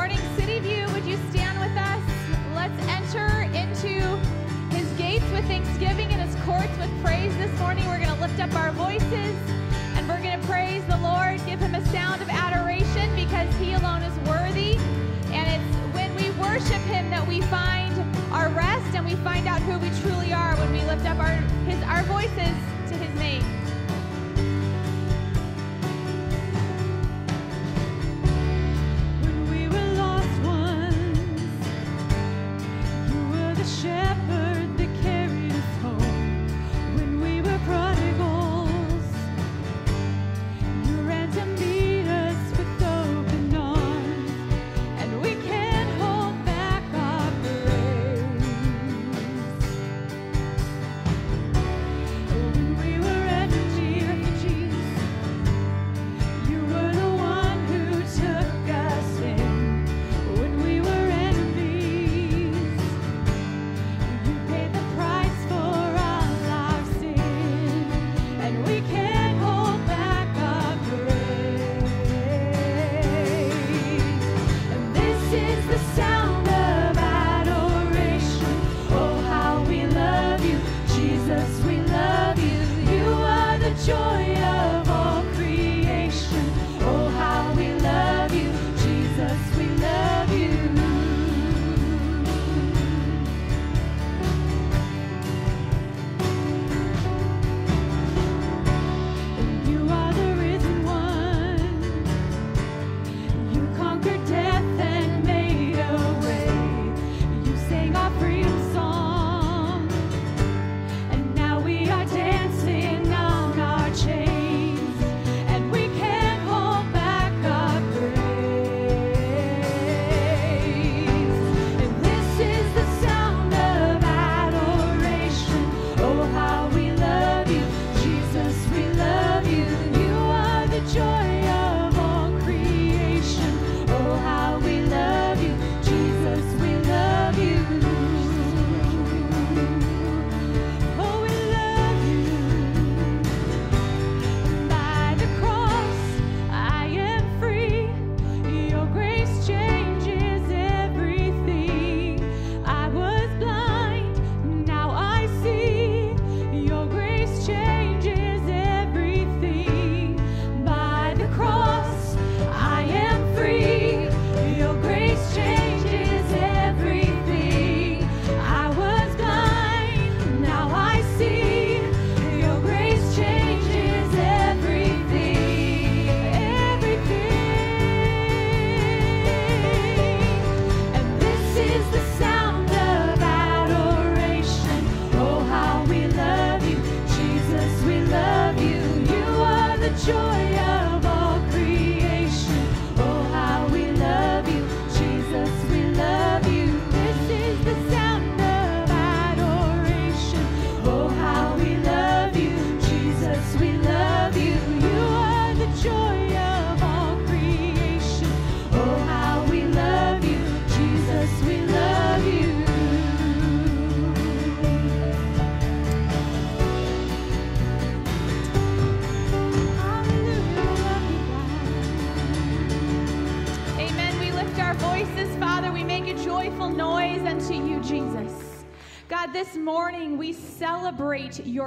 morning, City View. Would you stand with us? Let's enter into his gates with thanksgiving and his courts with praise this morning. We're going to lift up our voices and we're going to praise the Lord, give him a sound of adoration because he alone is worthy. And it's when we worship him that we find our rest and we find out who we truly are when we lift up our, his, our voices to his name.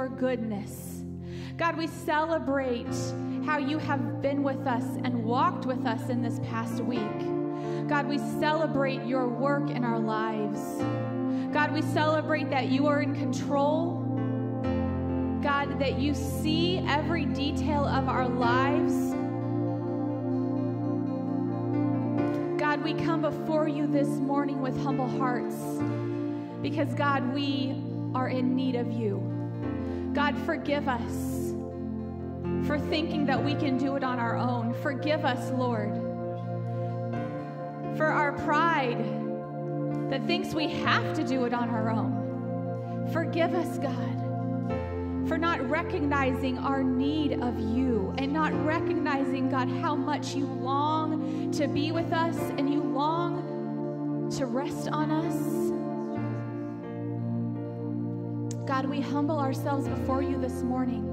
Your goodness. God, we celebrate how you have been with us and walked with us in this past week. God, we celebrate your work in our lives. God, we celebrate that you are in control. God, that you see every detail of our lives. God, we come before you this morning with humble hearts because, God, we are in need of you. God, forgive us for thinking that we can do it on our own. Forgive us, Lord, for our pride that thinks we have to do it on our own. Forgive us, God for not recognizing our need of you and not recognizing, God, how much you long to be with us and you long to rest on us. God, we humble ourselves before you this morning.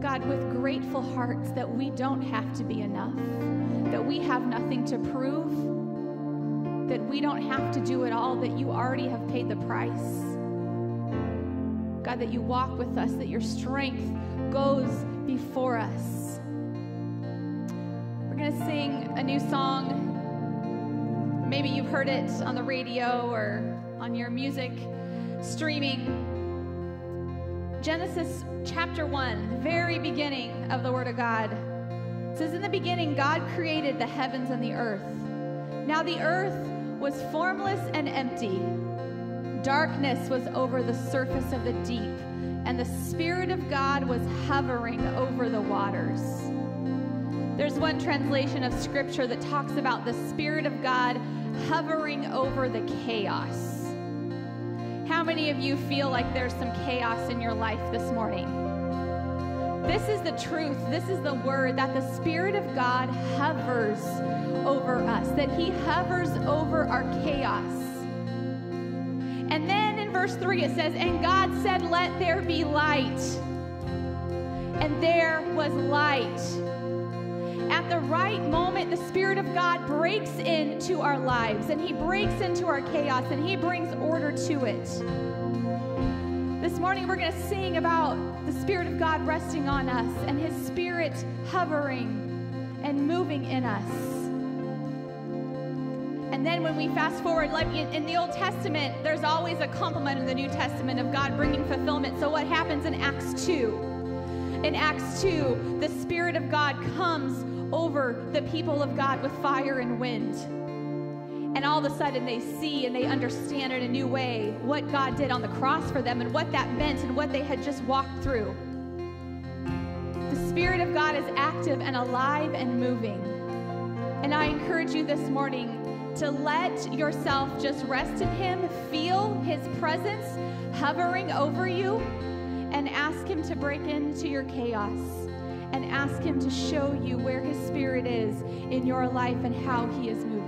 God, with grateful hearts that we don't have to be enough, that we have nothing to prove, that we don't have to do it all, that you already have paid the price. God, that you walk with us, that your strength goes before us. We're going to sing a new song. Maybe you've heard it on the radio or on your music streaming. Genesis chapter 1, the very beginning of the Word of God. It says, In the beginning, God created the heavens and the earth. Now the earth was formless and empty. Darkness was over the surface of the deep, and the Spirit of God was hovering over the waters. There's one translation of Scripture that talks about the Spirit of God hovering over the chaos. How many of you feel like there's some chaos in your life this morning? This is the truth. This is the word that the Spirit of God hovers over us, that He hovers over our chaos. And then in verse 3 it says, And God said, Let there be light. And there was light. At the right moment, the Spirit of God breaks into our lives and He breaks into our chaos and He brings order to it. This morning, we're going to sing about the Spirit of God resting on us and His Spirit hovering and moving in us. And then when we fast forward, like in the Old Testament, there's always a complement in the New Testament of God bringing fulfillment. So what happens in Acts 2? In Acts 2, the Spirit of God comes over the people of God with fire and wind. And all of a sudden they see and they understand in a new way what God did on the cross for them and what that meant and what they had just walked through. The Spirit of God is active and alive and moving. And I encourage you this morning to let yourself just rest in Him, feel His presence hovering over you, and ask Him to break into your chaos and ask Him to show you where His Spirit is in your life and how He is moving.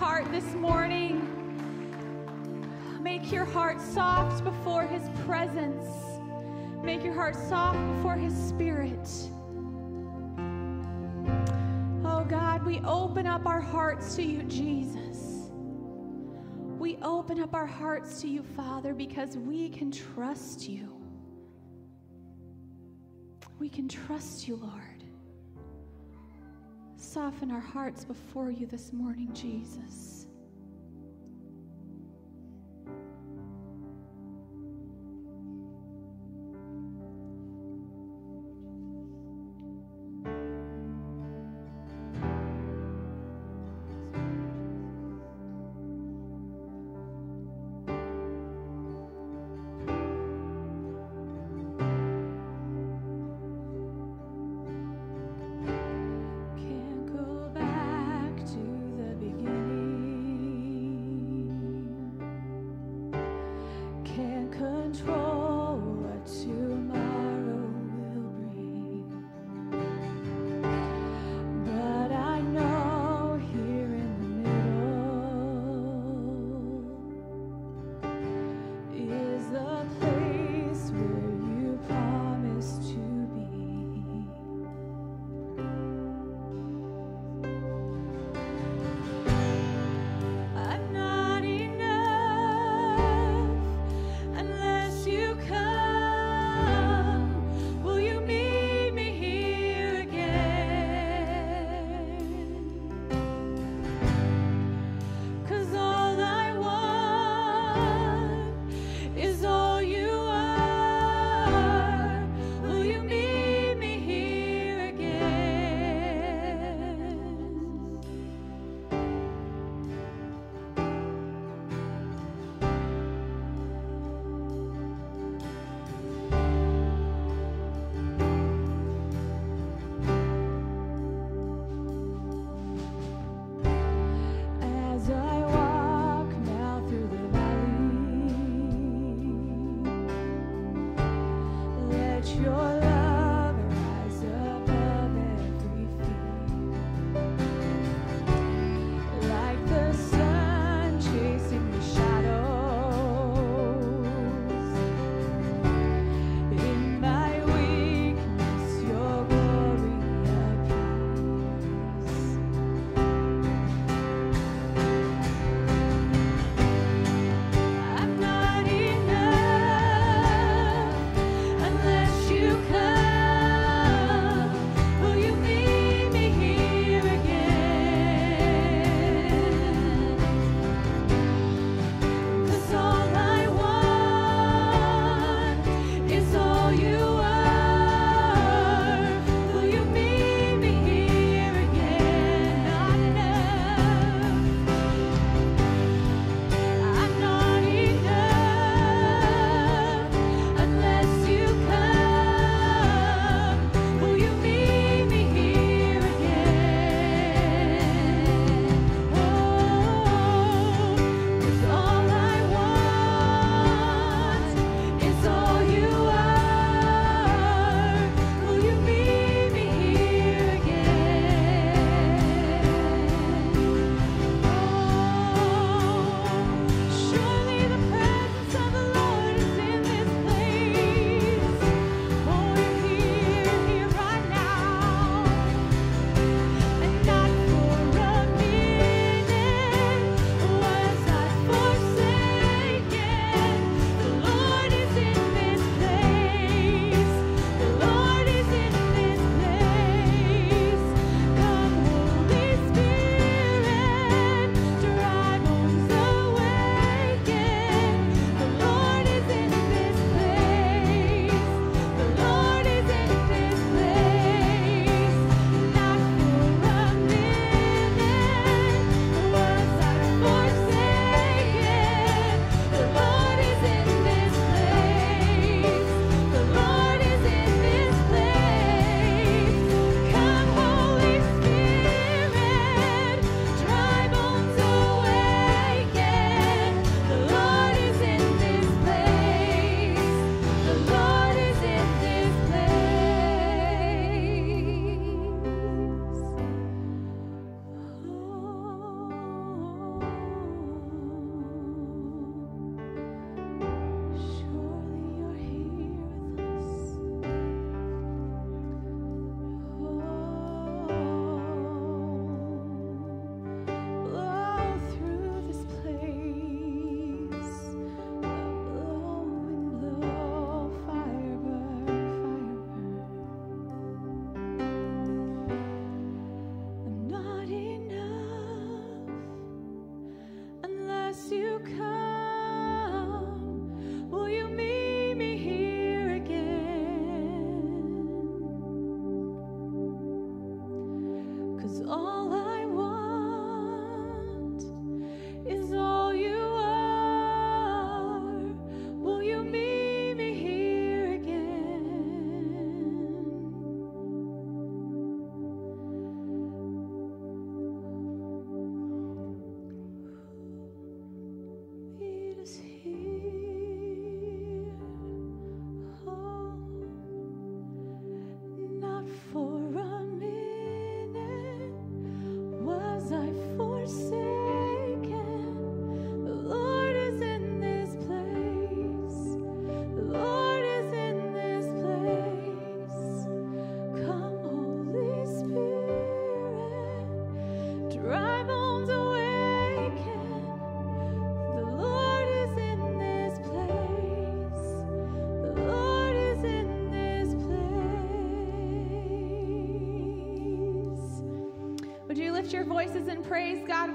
Heart this morning. Make your heart soft before his presence. Make your heart soft before his spirit. Oh God, we open up our hearts to you, Jesus. We open up our hearts to you, Father, because we can trust you. We can trust you, Lord. Soften our hearts before you this morning, Jesus.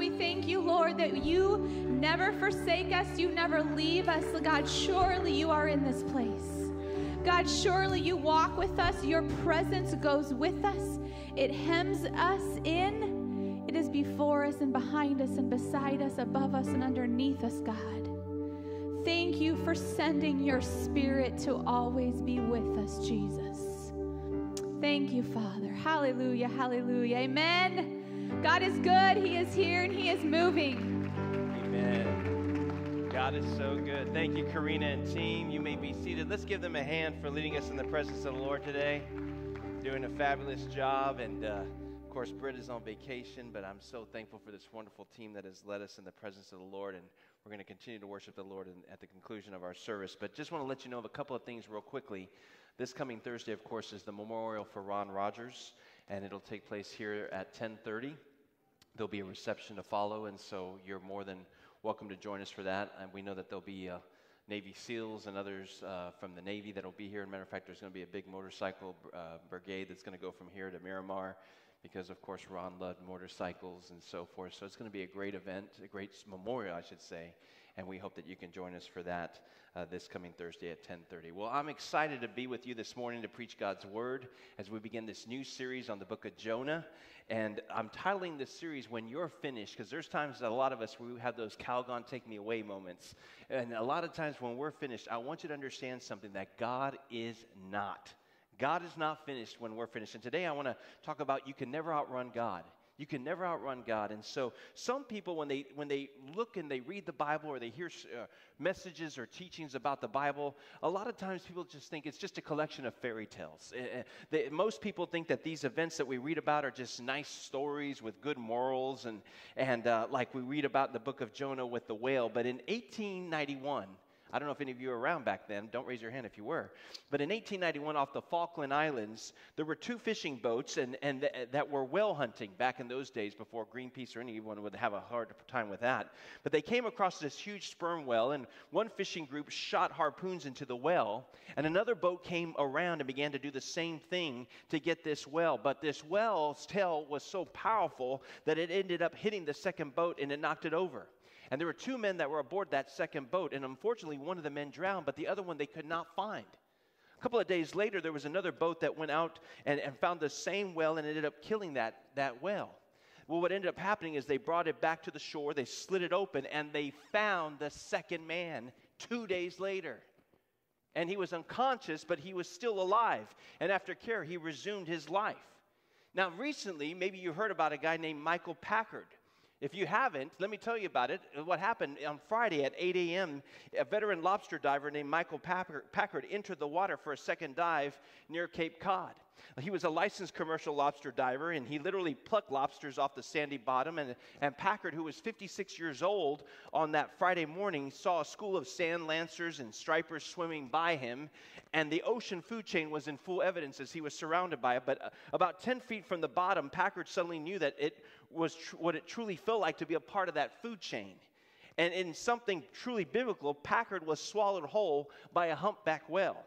We thank you, Lord, that you never forsake us, you never leave us. God, surely you are in this place. God, surely you walk with us. Your presence goes with us. It hems us in. It is before us and behind us and beside us, above us and underneath us, God. Thank you for sending your spirit to always be with us, Jesus. Thank you, Father. Hallelujah, hallelujah. Amen. God is good. He is here and He is moving. Amen. God is so good. Thank you, Karina and team. You may be seated. Let's give them a hand for leading us in the presence of the Lord today. Doing a fabulous job. And uh, of course, Britt is on vacation, but I'm so thankful for this wonderful team that has led us in the presence of the Lord. And we're going to continue to worship the Lord in, at the conclusion of our service. But just want to let you know of a couple of things real quickly. This coming Thursday, of course, is the memorial for Ron Rogers, and it'll take place here at 1030. There'll be a reception to follow, and so you're more than welcome to join us for that. And we know that there'll be uh, Navy SEALs and others uh, from the Navy that'll be here. As a matter of fact, there's going to be a big motorcycle uh, brigade that's going to go from here to Miramar because, of course, Ron loved motorcycles and so forth. So it's going to be a great event, a great memorial, I should say. And we hope that you can join us for that uh, this coming Thursday at 10:30. Well, I'm excited to be with you this morning to preach God's word as we begin this new series on the book of Jonah. And I'm titling this series "When You're Finished" because there's times that a lot of us we have those Calgon take me away moments, and a lot of times when we're finished, I want you to understand something that God is not. God is not finished when we're finished. And today I want to talk about you can never outrun God. You can never outrun God. And so some people when they when they look and they read the Bible or they hear uh, messages or teachings about the Bible, a lot of times people just think it's just a collection of fairy tales. Uh, they, most people think that these events that we read about are just nice stories with good morals and and uh, like we read about in the book of Jonah with the whale. But in 1891, I don't know if any of you were around back then. Don't raise your hand if you were. But in 1891, off the Falkland Islands, there were two fishing boats and, and th- that were whale hunting back in those days before Greenpeace or anyone would have a hard time with that. But they came across this huge sperm whale, and one fishing group shot harpoons into the whale, and another boat came around and began to do the same thing to get this whale. But this whale's tail was so powerful that it ended up hitting the second boat and it knocked it over. And there were two men that were aboard that second boat, and unfortunately, one of the men drowned, but the other one they could not find. A couple of days later, there was another boat that went out and, and found the same whale and ended up killing that, that whale. Well, what ended up happening is they brought it back to the shore, they slit it open, and they found the second man two days later. And he was unconscious, but he was still alive. And after care, he resumed his life. Now, recently, maybe you heard about a guy named Michael Packard. If you haven't, let me tell you about it. What happened on Friday at 8 a.m., a veteran lobster diver named Michael Packard entered the water for a second dive near Cape Cod. He was a licensed commercial lobster diver, and he literally plucked lobsters off the sandy bottom. And, and Packard, who was 56 years old on that Friday morning, saw a school of sand lancers and stripers swimming by him, and the ocean food chain was in full evidence as he was surrounded by it. But uh, about 10 feet from the bottom, Packard suddenly knew that it was tr- what it truly felt like to be a part of that food chain. And in something truly biblical, Packard was swallowed whole by a humpback whale.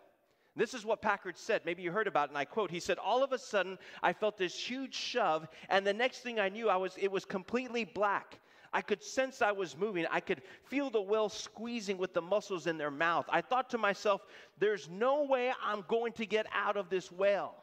This is what Packard said. Maybe you heard about it, and I quote. He said, All of a sudden, I felt this huge shove, and the next thing I knew, I was, it was completely black. I could sense I was moving. I could feel the whale squeezing with the muscles in their mouth. I thought to myself, There's no way I'm going to get out of this whale.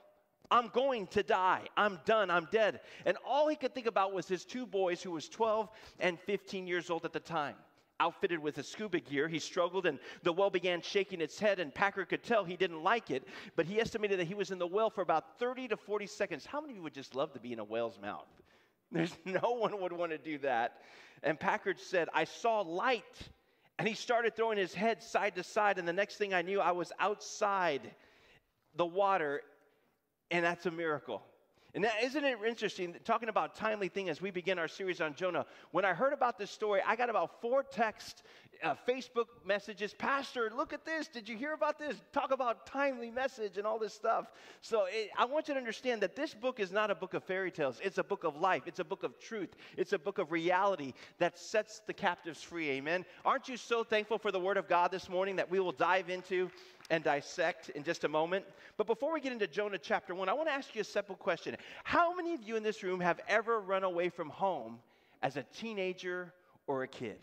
I'm going to die. I'm done. I'm dead. And all he could think about was his two boys, who was 12 and 15 years old at the time. Outfitted with a scuba gear, he struggled and the well began shaking its head, and Packer could tell he didn't like it, but he estimated that he was in the well for about 30 to 40 seconds. How many of you would just love to be in a whale's mouth? There's no one would want to do that. And Packard said, I saw light. And he started throwing his head side to side, and the next thing I knew, I was outside the water, and that's a miracle. And that, isn't it interesting, talking about timely thing as we begin our series on Jonah? When I heard about this story, I got about four text, uh, Facebook messages. Pastor, look at this. Did you hear about this? Talk about timely message and all this stuff. So it, I want you to understand that this book is not a book of fairy tales. It's a book of life. It's a book of truth. It's a book of reality that sets the captives free. Amen. Aren't you so thankful for the Word of God this morning that we will dive into? and dissect in just a moment. But before we get into Jonah chapter 1, I want to ask you a simple question. How many of you in this room have ever run away from home as a teenager or a kid?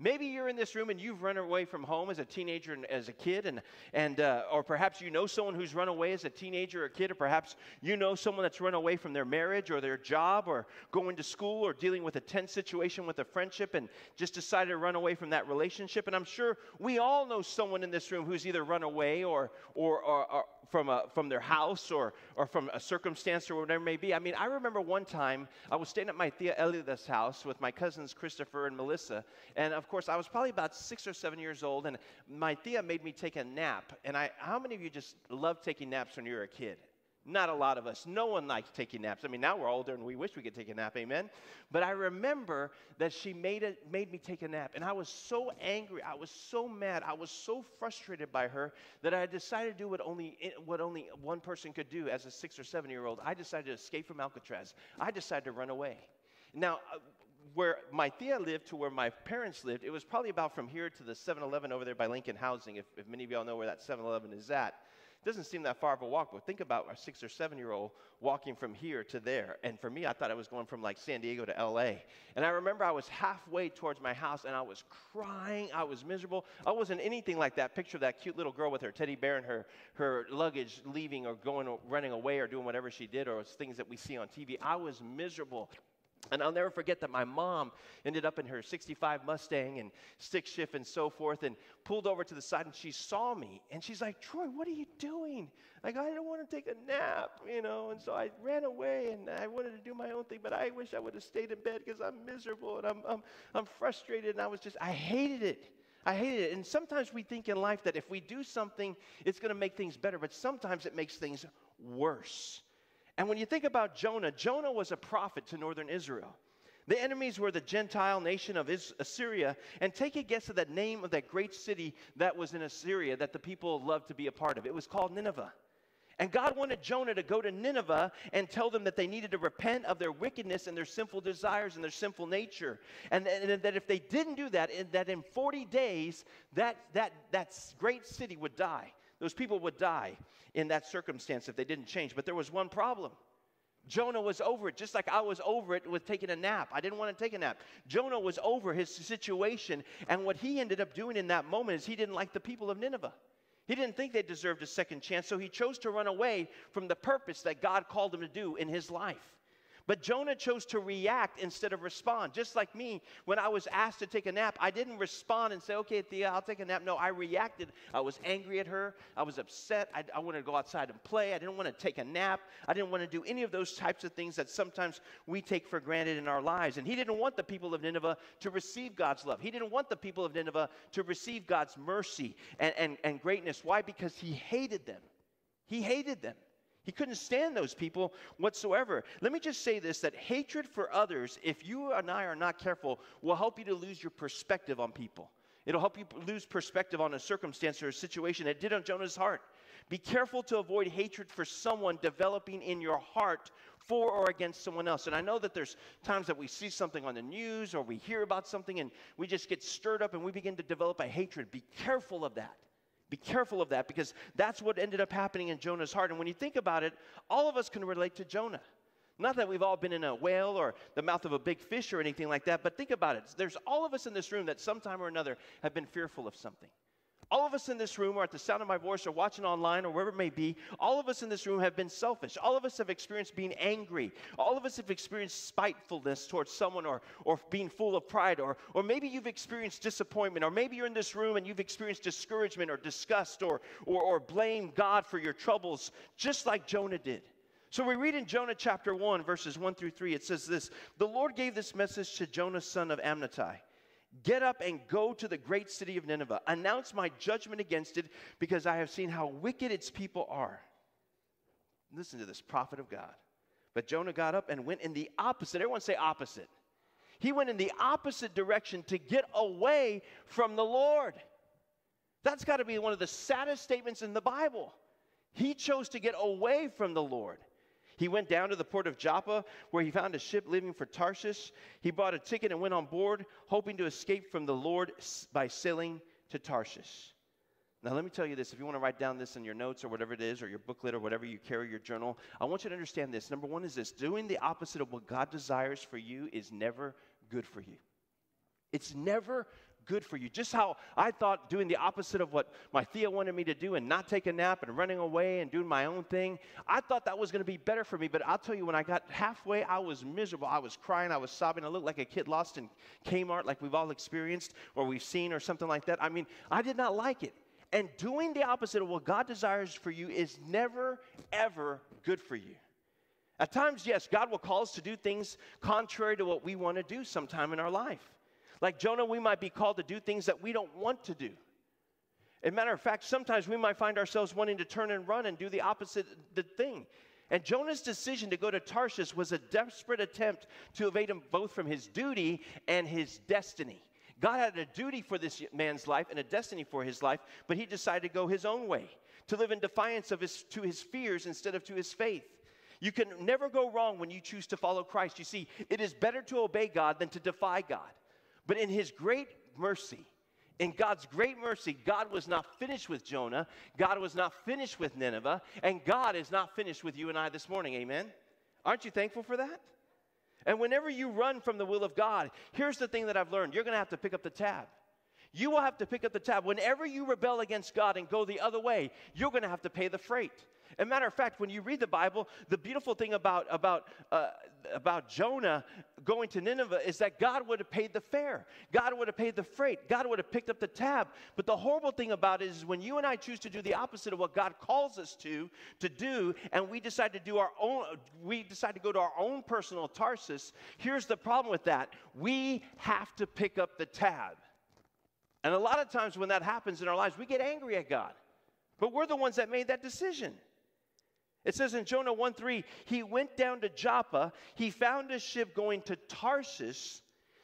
Maybe you're in this room and you've run away from home as a teenager and as a kid, and, and uh, or perhaps you know someone who's run away as a teenager or a kid, or perhaps you know someone that's run away from their marriage or their job or going to school or dealing with a tense situation with a friendship and just decided to run away from that relationship. And I'm sure we all know someone in this room who's either run away or, or, or, or from, a, from their house or, or from a circumstance or whatever it may be. I mean, I remember one time I was staying at my Thea Elida's house with my cousins Christopher and Melissa, and of course I was probably about six or seven years old, and my Thea made me take a nap. And I, how many of you just love taking naps when you were a kid? Not a lot of us. No one likes taking naps. I mean, now we're older and we wish we could take a nap, amen? But I remember that she made, it, made me take a nap. And I was so angry. I was so mad. I was so frustrated by her that I decided to do what only, what only one person could do as a six or seven year old. I decided to escape from Alcatraz. I decided to run away. Now, uh, where my Thea lived to where my parents lived, it was probably about from here to the 7 Eleven over there by Lincoln Housing, if, if many of y'all know where that 7 Eleven is at It doesn't seem that far of a walk, but think about a six or seven year old walking from here to there. And for me, I thought I was going from like San Diego to LA. And I remember I was halfway towards my house and I was crying. I was miserable. I wasn't anything like that picture of that cute little girl with her teddy bear and her, her luggage leaving or going, or running away or doing whatever she did or things that we see on TV. I was miserable. And I'll never forget that my mom ended up in her 65 Mustang and stick shift and so forth and pulled over to the side and she saw me and she's like, Troy, what are you doing? Like, I don't want to take a nap, you know. And so I ran away and I wanted to do my own thing, but I wish I would have stayed in bed because I'm miserable and I'm, I'm, I'm frustrated and I was just, I hated it. I hated it. And sometimes we think in life that if we do something, it's going to make things better, but sometimes it makes things worse. And when you think about Jonah, Jonah was a prophet to northern Israel. The enemies were the Gentile nation of Assyria. And take a guess at the name of that great city that was in Assyria that the people loved to be a part of. It was called Nineveh. And God wanted Jonah to go to Nineveh and tell them that they needed to repent of their wickedness and their sinful desires and their sinful nature. And, and that if they didn't do that, that in 40 days, that, that, that great city would die. Those people would die in that circumstance if they didn't change. But there was one problem. Jonah was over it, just like I was over it with taking a nap. I didn't want to take a nap. Jonah was over his situation, and what he ended up doing in that moment is he didn't like the people of Nineveh. He didn't think they deserved a second chance, so he chose to run away from the purpose that God called him to do in his life. But Jonah chose to react instead of respond. Just like me, when I was asked to take a nap, I didn't respond and say, okay, Thea, I'll take a nap. No, I reacted. I was angry at her. I was upset. I, I wanted to go outside and play. I didn't want to take a nap. I didn't want to do any of those types of things that sometimes we take for granted in our lives. And he didn't want the people of Nineveh to receive God's love. He didn't want the people of Nineveh to receive God's mercy and, and, and greatness. Why? Because he hated them. He hated them. He couldn't stand those people whatsoever. Let me just say this that hatred for others, if you and I are not careful, will help you to lose your perspective on people. It'll help you lose perspective on a circumstance or a situation. It did on Jonah's heart. Be careful to avoid hatred for someone developing in your heart for or against someone else. And I know that there's times that we see something on the news or we hear about something and we just get stirred up and we begin to develop a hatred. Be careful of that. Be careful of that because that's what ended up happening in Jonah's heart. And when you think about it, all of us can relate to Jonah. Not that we've all been in a whale or the mouth of a big fish or anything like that, but think about it. There's all of us in this room that sometime or another have been fearful of something. All of us in this room, or at the sound of my voice, or watching online, or wherever it may be, all of us in this room have been selfish. All of us have experienced being angry. All of us have experienced spitefulness towards someone, or, or being full of pride, or, or maybe you've experienced disappointment, or maybe you're in this room and you've experienced discouragement, or disgust, or, or, or blame God for your troubles, just like Jonah did. So we read in Jonah chapter 1, verses 1 through 3, it says this The Lord gave this message to Jonah, son of Amittai. Get up and go to the great city of Nineveh. Announce my judgment against it because I have seen how wicked its people are. Listen to this prophet of God. But Jonah got up and went in the opposite. Everyone say opposite. He went in the opposite direction to get away from the Lord. That's got to be one of the saddest statements in the Bible. He chose to get away from the Lord. He went down to the port of Joppa, where he found a ship leaving for Tarshish. He bought a ticket and went on board, hoping to escape from the Lord by sailing to Tarshish. Now, let me tell you this if you want to write down this in your notes or whatever it is, or your booklet or whatever you carry, your journal, I want you to understand this. Number one is this doing the opposite of what God desires for you is never good for you. It's never good for you. Just how I thought doing the opposite of what my Thea wanted me to do and not take a nap and running away and doing my own thing, I thought that was going to be better for me. But I'll tell you, when I got halfway, I was miserable. I was crying, I was sobbing. I looked like a kid lost in Kmart, like we've all experienced or we've seen or something like that. I mean, I did not like it. And doing the opposite of what God desires for you is never, ever good for you. At times, yes, God will call us to do things contrary to what we want to do sometime in our life. Like Jonah, we might be called to do things that we don't want to do. As a matter of fact, sometimes we might find ourselves wanting to turn and run and do the opposite the thing. And Jonah's decision to go to Tarshish was a desperate attempt to evade him both from his duty and his destiny. God had a duty for this man's life and a destiny for his life, but he decided to go his own way, to live in defiance of his, to his fears instead of to his faith. You can never go wrong when you choose to follow Christ. You see, it is better to obey God than to defy God. But in his great mercy, in God's great mercy, God was not finished with Jonah. God was not finished with Nineveh. And God is not finished with you and I this morning. Amen? Aren't you thankful for that? And whenever you run from the will of God, here's the thing that I've learned you're going to have to pick up the tab. You will have to pick up the tab. Whenever you rebel against God and go the other way, you're going to have to pay the freight. As a matter of fact, when you read the Bible, the beautiful thing about, about, uh, about Jonah going to Nineveh is that God would have paid the fare. God would have paid the freight. God would have picked up the tab. But the horrible thing about it is when you and I choose to do the opposite of what God calls us to, to do, and we decide to do our own, we decide to go to our own personal Tarsus, here's the problem with that. We have to pick up the tab. And a lot of times when that happens in our lives, we get angry at God. But we're the ones that made that decision. It says in Jonah 1 3, he went down to Joppa. He found a ship going to Tarsus,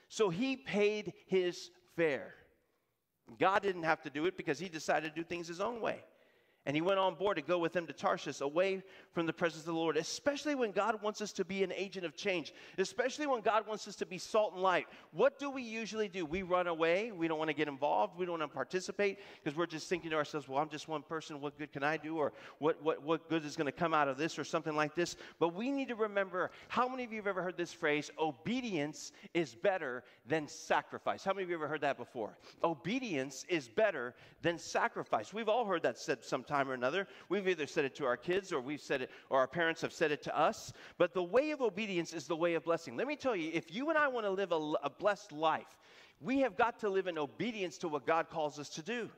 so he paid his fare. God didn't have to do it because he decided to do things his own way. And he went on board to go with them to Tarshish, away from the presence of the Lord, especially when God wants us to be an agent of change, especially when God wants us to be salt and light. What do we usually do? We run away. We don't want to get involved. We don't want to participate because we're just thinking to ourselves, well, I'm just one person. What good can I do? Or what, what, what good is going to come out of this or something like this? But we need to remember how many of you have ever heard this phrase, obedience is better than sacrifice? How many of you have ever heard that before? Obedience is better than sacrifice. We've all heard that said sometime or another. We've either said it to our kids or we've said it, or our parents have said it to us. But the way of obedience is the way of blessing. Let me tell you, if you and I want to live a, a blessed life, we have got to live in obedience to what God calls us to do.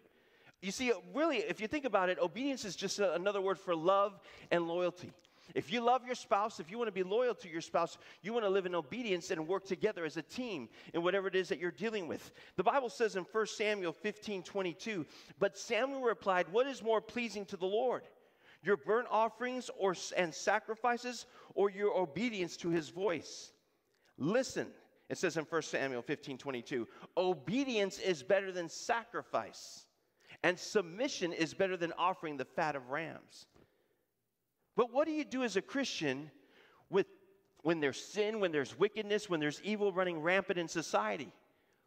You see, really, if you think about it, obedience is just a, another word for love and loyalty. If you love your spouse, if you want to be loyal to your spouse, you want to live in obedience and work together as a team in whatever it is that you're dealing with. The Bible says in 1 Samuel 15 22, but Samuel replied, What is more pleasing to the Lord? Your burnt offerings or, and sacrifices, or your obedience to his voice? Listen, it says in 1 Samuel 15 22, obedience is better than sacrifice, and submission is better than offering the fat of rams. But what do you do as a Christian with when there's sin, when there's wickedness, when there's evil running rampant in society?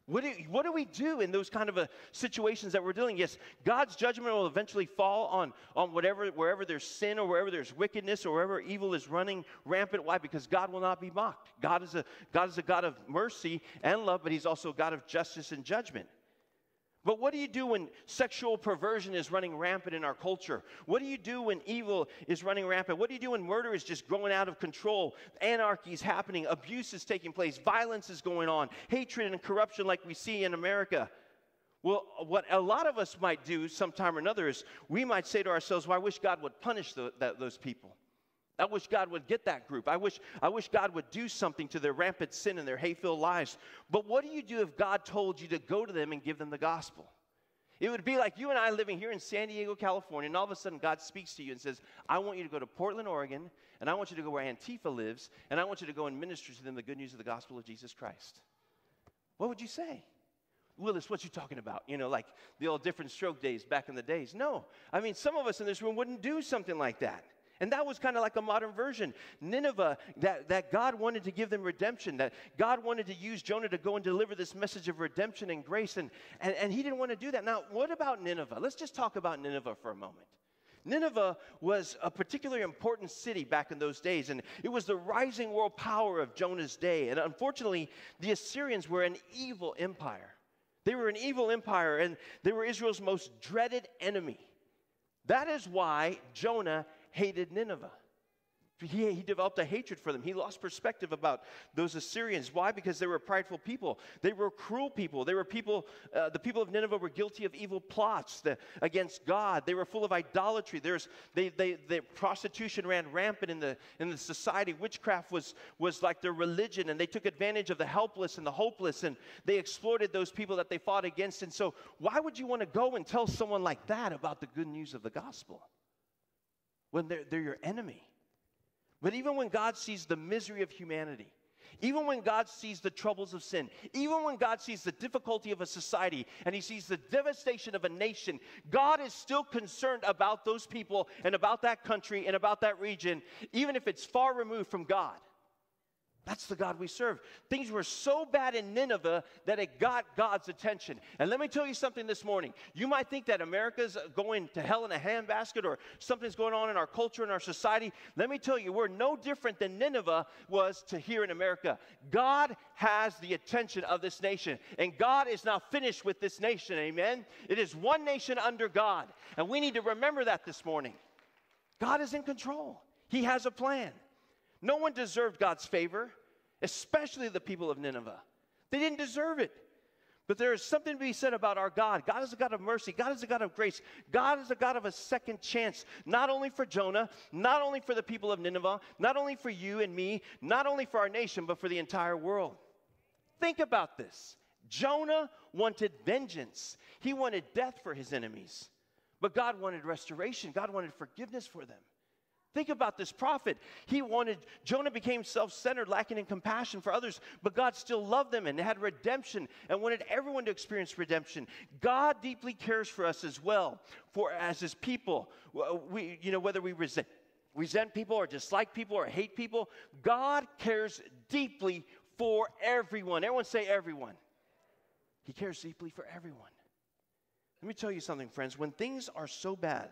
What do, what do we do in those kind of a situations that we're dealing? Yes, God's judgment will eventually fall on, on whatever, wherever there's sin or wherever there's wickedness or wherever evil is running rampant. Why? Because God will not be mocked. God is a, God is a God of mercy and love, but He's also a God of justice and judgment. But what do you do when sexual perversion is running rampant in our culture? What do you do when evil is running rampant? What do you do when murder is just growing out of control? Anarchy is happening, abuse is taking place, violence is going on, hatred and corruption like we see in America. Well, what a lot of us might do sometime or another is we might say to ourselves, well, I wish God would punish the, those people. I wish God would get that group. I wish, I wish God would do something to their rampant sin and their hate filled lives. But what do you do if God told you to go to them and give them the gospel? It would be like you and I living here in San Diego, California, and all of a sudden God speaks to you and says, I want you to go to Portland, Oregon, and I want you to go where Antifa lives, and I want you to go and minister to them the good news of the gospel of Jesus Christ. What would you say? Willis, what you talking about? You know, like the old different stroke days back in the days. No. I mean, some of us in this room wouldn't do something like that. And that was kind of like a modern version. Nineveh, that, that God wanted to give them redemption, that God wanted to use Jonah to go and deliver this message of redemption and grace, and, and, and he didn't want to do that. Now, what about Nineveh? Let's just talk about Nineveh for a moment. Nineveh was a particularly important city back in those days, and it was the rising world power of Jonah's day. And unfortunately, the Assyrians were an evil empire. They were an evil empire and they were Israel's most dreaded enemy. That is why Jonah hated Nineveh. He, he, developed a hatred for them. He lost perspective about those Assyrians. Why? Because they were prideful people. They were cruel people. They were people, uh, the people of Nineveh were guilty of evil plots the, against God. They were full of idolatry. There's, they, they, they, prostitution ran rampant in the, in the society. Witchcraft was, was like their religion, and they took advantage of the helpless and the hopeless, and they exploited those people that they fought against. And so, why would you want to go and tell someone like that about the good news of the gospel when they're, they're your enemy? But even when God sees the misery of humanity, even when God sees the troubles of sin, even when God sees the difficulty of a society and he sees the devastation of a nation, God is still concerned about those people and about that country and about that region, even if it's far removed from God. That's the God we serve. Things were so bad in Nineveh that it got God's attention. And let me tell you something this morning. You might think that America's going to hell in a handbasket or something's going on in our culture and our society. Let me tell you, we're no different than Nineveh was to here in America. God has the attention of this nation, and God is now finished with this nation. Amen. It is one nation under God, and we need to remember that this morning. God is in control, He has a plan. No one deserved God's favor, especially the people of Nineveh. They didn't deserve it. But there is something to be said about our God. God is a God of mercy. God is a God of grace. God is a God of a second chance, not only for Jonah, not only for the people of Nineveh, not only for you and me, not only for our nation, but for the entire world. Think about this. Jonah wanted vengeance, he wanted death for his enemies. But God wanted restoration, God wanted forgiveness for them. Think about this prophet. He wanted, Jonah became self centered, lacking in compassion for others, but God still loved them and had redemption and wanted everyone to experience redemption. God deeply cares for us as well, for as his people. Uh, we, you know, whether we resent, resent people or dislike people or hate people, God cares deeply for everyone. Everyone say everyone. He cares deeply for everyone. Let me tell you something, friends. When things are so bad,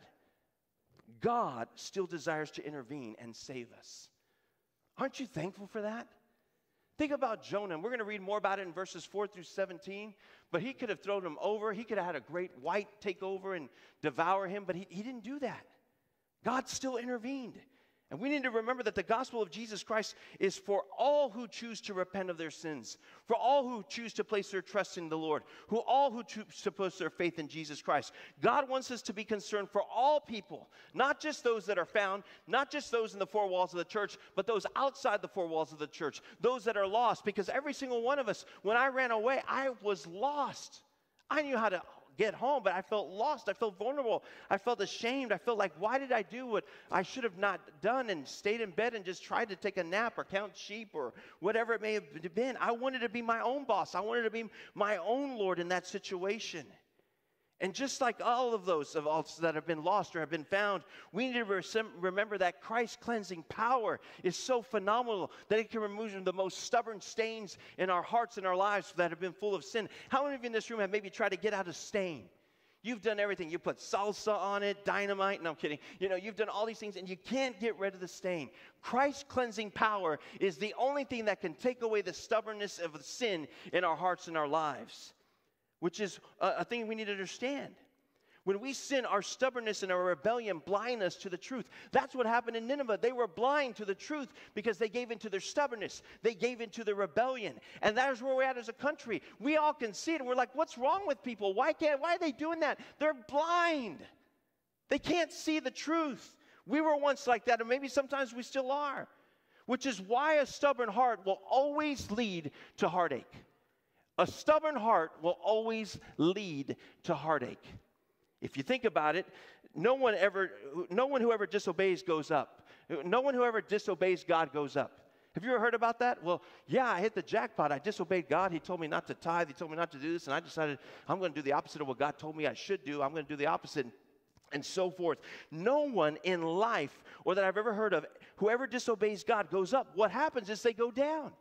God still desires to intervene and save us. Aren't you thankful for that? Think about Jonah. We're going to read more about it in verses 4 through 17. But he could have thrown him over. He could have had a great white take over and devour him, but he, he didn't do that. God still intervened. And we need to remember that the gospel of Jesus Christ is for all who choose to repent of their sins, for all who choose to place their trust in the Lord, who all who choose to put their faith in Jesus Christ. God wants us to be concerned for all people, not just those that are found, not just those in the four walls of the church, but those outside the four walls of the church, those that are lost. Because every single one of us, when I ran away, I was lost. I knew how to get home, but I felt lost. I felt vulnerable. I felt ashamed. I felt like, why did I do what I should have not done and stayed in bed and just tried to take a nap or count sheep or whatever it may have been? I wanted to be my own boss. I wanted to be my own Lord in that situation. And just like all of those of us that have been lost or have been found, we need to remember that Christ's cleansing power is so phenomenal that it can remove the most stubborn stains in our hearts and our lives that have been full of sin. How many of you in this room have maybe tried to get out a stain? You've done everything. You put salsa on it, dynamite. No, I'm kidding. You know, you've done all these things and you can't get rid of the stain. Christ's cleansing power is the only thing that can take away the stubbornness of sin in our hearts and our lives. Which is a, thing we need to understand. When we sin, our stubbornness and our rebellion blind us to the truth. That's what happened in Nineveh. They were blind to the truth because they gave into their stubbornness. They gave into their rebellion. And that is where we're at as a country. We all can see it and we're like, what's wrong with people? Why can't why are they doing that? They're blind. They can't see the truth. We were once like that, and maybe sometimes we still are. Which is why a stubborn heart will always lead to heartache. A stubborn heart will always lead to heartache. If you think about it, no one ever, no one who ever disobeys goes up. No one who ever disobeys God goes up. Have you ever heard about that? Well, yeah, I hit the jackpot. I disobeyed God. He told me not to tithe. He told me not to do this. And I decided I'm going to do the opposite of what God told me I should do. I'm going to do the opposite and so forth. No one in life, or that I've ever heard of, whoever disobeys God goes up. What happens is they go down.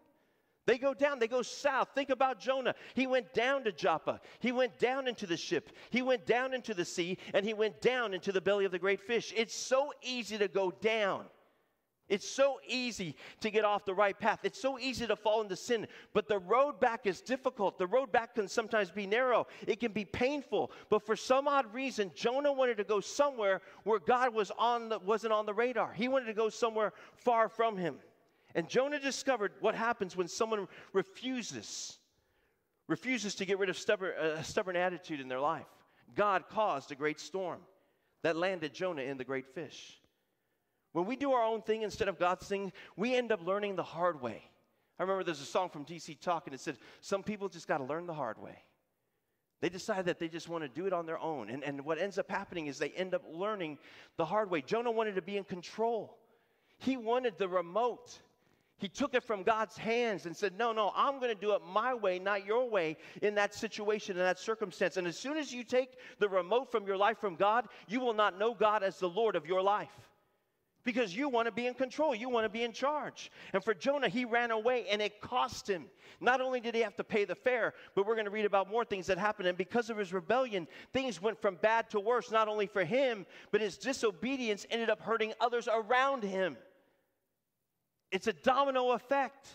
They go down, they go south. Think about Jonah. He went down to Joppa. He went down into the ship. He went down into the sea, and he went down into the belly of the great fish. It's so easy to go down. It's so easy to get off the right path. It's so easy to fall into sin, but the road back is difficult. The road back can sometimes be narrow, it can be painful. But for some odd reason, Jonah wanted to go somewhere where God was on the, wasn't on the radar. He wanted to go somewhere far from him. And Jonah discovered what happens when someone refuses, refuses to get rid of stubborn, a stubborn attitude in their life. God caused a great storm that landed Jonah in the great fish. When we do our own thing instead of God's thing, we end up learning the hard way. I remember there's a song from DC Talk, and it said, Some people just got to learn the hard way. They decide that they just want to do it on their own. And, and what ends up happening is they end up learning the hard way. Jonah wanted to be in control, he wanted the remote. He took it from God's hands and said, No, no, I'm going to do it my way, not your way, in that situation, in that circumstance. And as soon as you take the remote from your life from God, you will not know God as the Lord of your life because you want to be in control. You want to be in charge. And for Jonah, he ran away and it cost him. Not only did he have to pay the fare, but we're going to read about more things that happened. And because of his rebellion, things went from bad to worse, not only for him, but his disobedience ended up hurting others around him. It's a domino effect.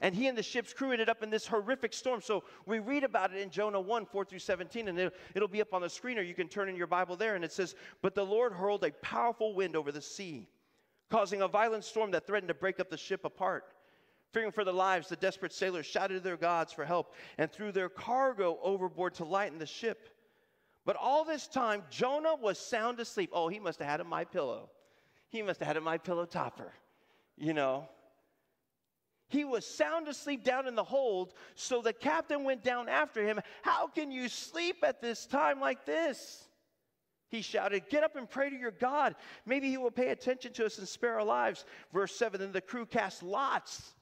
And he and the ship's crew ended up in this horrific storm. So we read about it in Jonah 1 4 through 17, and it'll, be up on the screen, or you can turn in your Bible there. And it says, But the Lord hurled a powerful wind over the sea, causing a violent storm that threatened to break up the ship apart. Fearing for their lives, the desperate sailors shouted to their gods for help and threw their cargo overboard to lighten the ship. But all this time, Jonah was sound asleep. Oh, he must have had a my pillow. He must have had a my pillow topper, you know. He was sound asleep down in the hold, so the captain went down after him. How can you sleep at this time like this? He shouted, Get up and pray to your God. Maybe he will pay attention to us and spare our lives. Verse 7 Then the crew cast lots.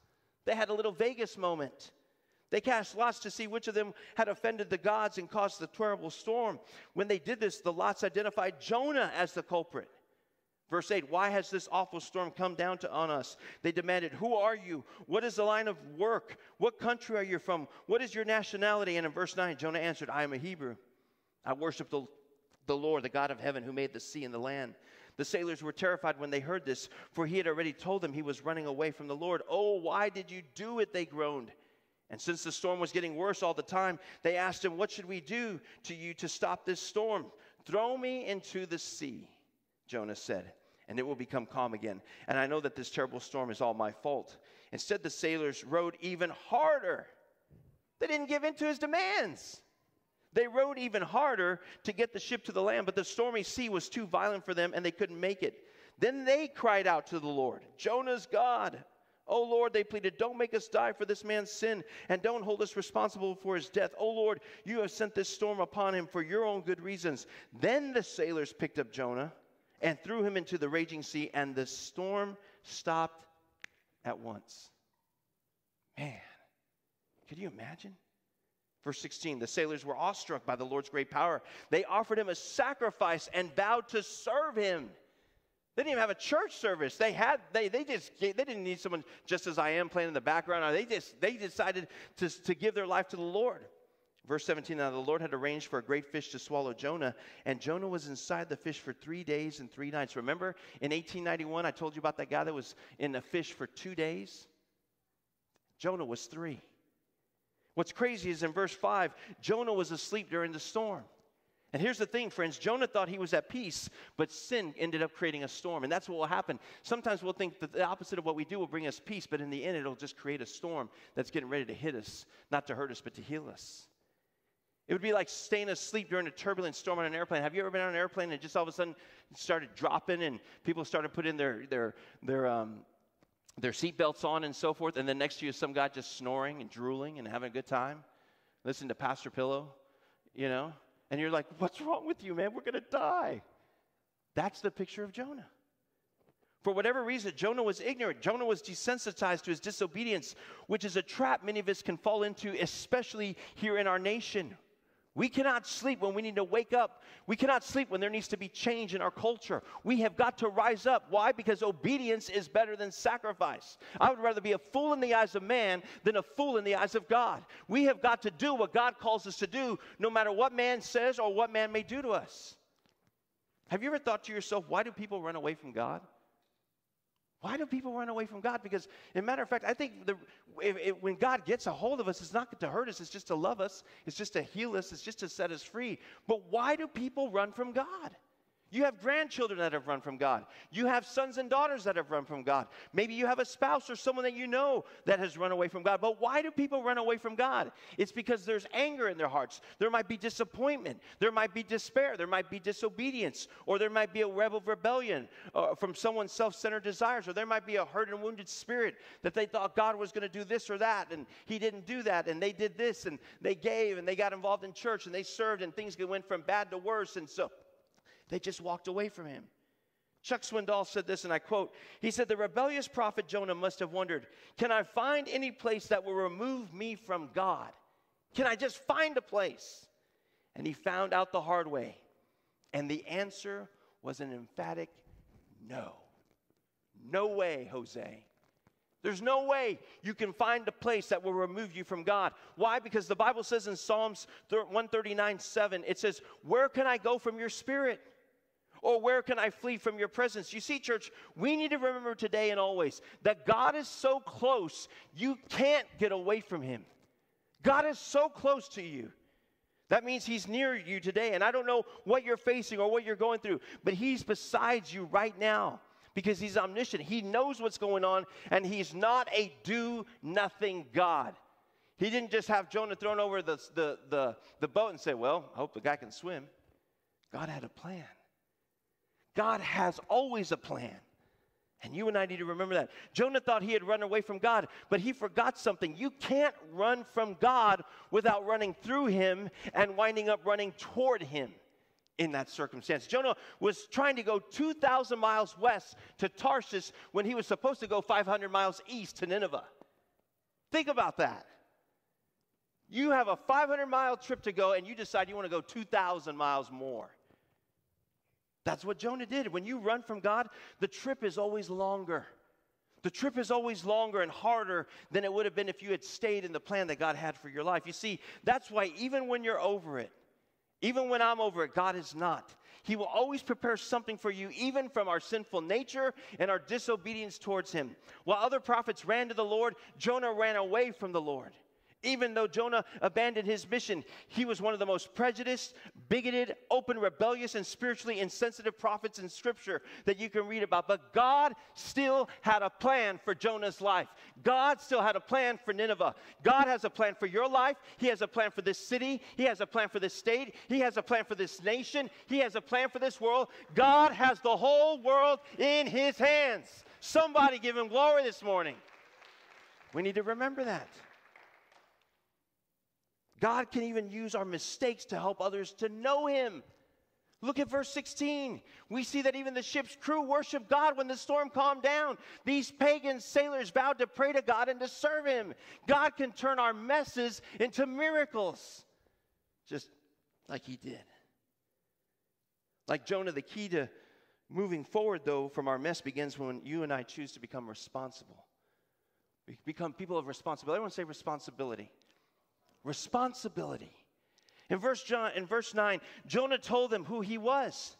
They had a little Vegas moment. They cast lots to see which of them had offended the gods and caused the terrible storm. When they did this, the lots identified Jonah as the culprit. Verse 8, why has this awful storm come down to on us? They demanded, Who are you? What is the line of work? What country are you from? What is your nationality? And in verse 9, Jonah answered, I am a Hebrew. I worship the, the Lord, the God of heaven, who made the sea and the land. The sailors were terrified when they heard this, for he had already told them he was running away from the Lord. Oh, why did you do it? They groaned. And since the storm was getting worse all the time, they asked him, What should we do to you to stop this storm? Throw me into the sea. Jonah said, and it will become calm again. And I know that this terrible storm is all my fault. Instead, the sailors rowed even harder. They didn't give in to his demands. They rowed even harder to get the ship to the land, but the stormy sea was too violent for them and they couldn't make it. Then they cried out to the Lord, Jonah's God. Oh Lord, they pleaded, don't make us die for this man's sin and don't hold us responsible for his death. Oh Lord, you have sent this storm upon him for your own good reasons. Then the sailors picked up Jonah and threw him into the raging sea, and the storm stopped at once. Man, could you imagine? Verse 16 the sailors were awestruck by the Lord's great power. They offered him a sacrifice and vowed to serve him. They didn't even have a church service. They had they they just they didn't need someone just as I am playing in the background. They just they decided to, to give their life to the Lord. Verse 17 Now the Lord had arranged for a great fish to swallow Jonah, and Jonah was inside the fish for three days and three nights. Remember in 1891, I told you about that guy that was in a fish for two days? Jonah was three. What's crazy is in verse 5, Jonah was asleep during the storm. And here's the thing, friends Jonah thought he was at peace, but sin ended up creating a storm. And that's what will happen. Sometimes we'll think that the opposite of what we do will bring us peace, but in the end, it'll just create a storm that's getting ready to hit us, not to hurt us, but to heal us. It would be like staying asleep during a turbulent storm on an airplane. Have you ever been on an airplane and just all of a sudden started dropping and people started putting their, their, their, um, their seatbelts on and so forth, and then next to you is some guy just snoring and drooling and having a good time? Listen to Pastor Pillow, you know? And you're like, what's wrong with you, man? We're going to die. That's the picture of Jonah. For whatever reason, Jonah was ignorant. Jonah was desensitized to his disobedience, which is a trap many of us can fall into, especially here in our nation. We cannot sleep when we need to wake up. We cannot sleep when there needs to be change in our culture. We have got to rise up. Why? Because obedience is better than sacrifice. I would rather be a fool in the eyes of man than a fool in the eyes of God. We have got to do what God calls us to do, no matter what man says or what man may do to us. Have you ever thought to yourself, why do people run away from God? Why do people run away from God? Because, as a matter of fact, I think the, when God gets a hold of us, it's not to hurt us, it's just to love us, it's just to heal us, it's just to set us free. But why do people run from God? You have grandchildren that have run from God. You have sons and daughters that have run from God. Maybe you have a spouse or someone that you know that has run away from God. But why do people run away from God? It's because there's anger in their hearts. There might be disappointment. There might be despair. There might be disobedience. Or there might be a rebel rebellion uh, from someone's self centered desires. Or there might be a hurt and wounded spirit that they thought God was going to do this or that. And He didn't do that. And they did this. And they gave. And they got involved in church. And they served. And things went from bad to worse. And so they just walked away from him. Chuck Swindoll said this, and I quote He said, The rebellious prophet Jonah must have wondered, Can I find any place that will remove me from God? Can I just find a place? And he found out the hard way. And the answer was an emphatic no. No way, Jose. There's no way you can find a place that will remove you from God. Why? Because the Bible says in Psalms 139 7, it says, Where can I go from your spirit? Or where can I flee from your presence? You see, church, we need to remember today and always that God is so close, you can't get away from Him. God is so close to you. That means He's near you today. And I don't know what you're facing or what you're going through, but He's beside you right now because He's omniscient. He knows what's going on, and He's not a do nothing God. He didn't just have Jonah thrown over the, the, the, the boat and say, Well, I hope the guy can swim. God had a plan. God has always a plan. And you and I need to remember that. Jonah thought he had run away from God, but he forgot something. You can't run from God without running through him and winding up running toward him in that circumstance. Jonah was trying to go 2,000 miles west to Tarshish when he was supposed to go 500 miles east to Nineveh. Think about that. You have a 500 mile trip to go, and you decide you want to go 2,000 miles more. That's what Jonah did. When you run from God, the trip is always longer. The trip is always longer and harder than it would have been if you had stayed in the plan that God had for your life. You see, that's why even when you're over it, even when I'm over it, God is not. He will always prepare something for you, even from our sinful nature and our disobedience towards Him. While other prophets ran to the Lord, Jonah ran away from the Lord. Even though Jonah abandoned his mission, he was one of the most prejudiced, bigoted, open, rebellious, and spiritually insensitive prophets in Scripture that you can read about. But God still had a plan for Jonah's life. God still had a plan for Nineveh. God has a plan for your life. He has a plan for this city. He has a plan for this state. He has a plan for this nation. He has a plan for this world. God has the whole world in His hands. Somebody give Him glory this morning. We need to remember that. God can even use our mistakes to help others to know Him. Look at verse 16. We see that even the ship's crew worshiped God when the storm calmed down. These pagan sailors vowed to pray to God and to serve Him. God can turn our messes into miracles, just like He did. Like Jonah, the key to moving forward, though, from our mess begins when you and I choose to become responsible. We become people of responsibility. Everyone say responsibility responsibility. In verse, John, in verse 9, Jonah told them who he was.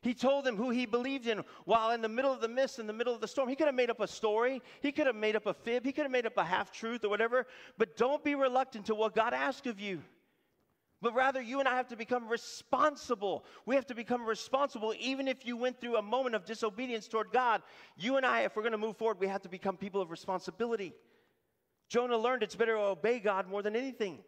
He told them who he believed in while in the middle of the mist, in the middle of the storm. He could have made up a story. He could have made up a fib. He could have made up a half truth or whatever. But don't be reluctant to what God asks of you. But rather, you and I have to become responsible. We have to become responsible, even if you went through a moment of disobedience toward God. You and I, if we're going to move forward, we have to become people of responsibility. Jonah learned it's better to obey God more than anything.